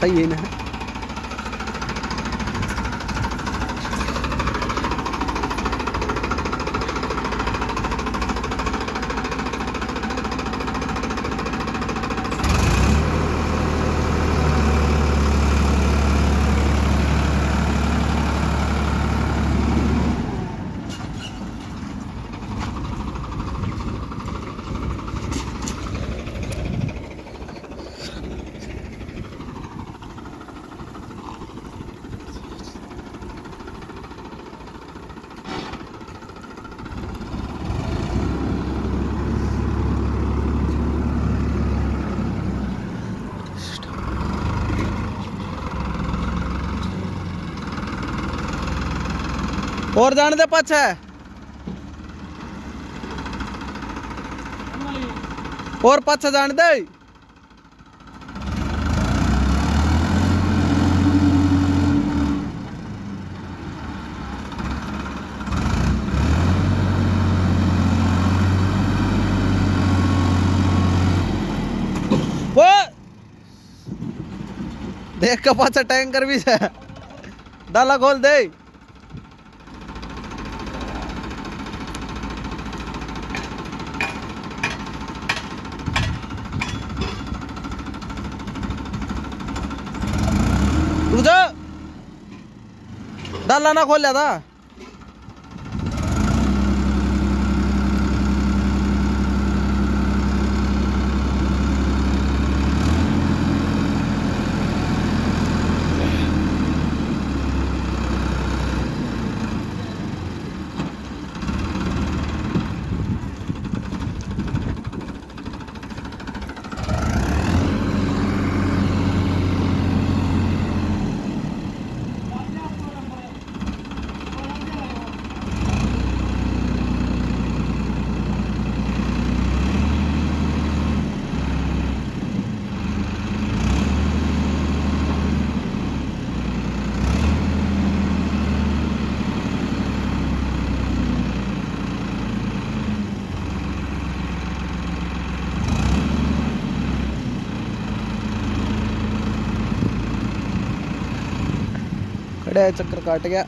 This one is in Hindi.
पट्टा ही और जाने दे पाछे। और पाछे जाने दे। देख के पाछे टैंकर भी है। डाला खोल दे। रुक जा डाला ना खोल लिया था खड़ा चक्कर काट गया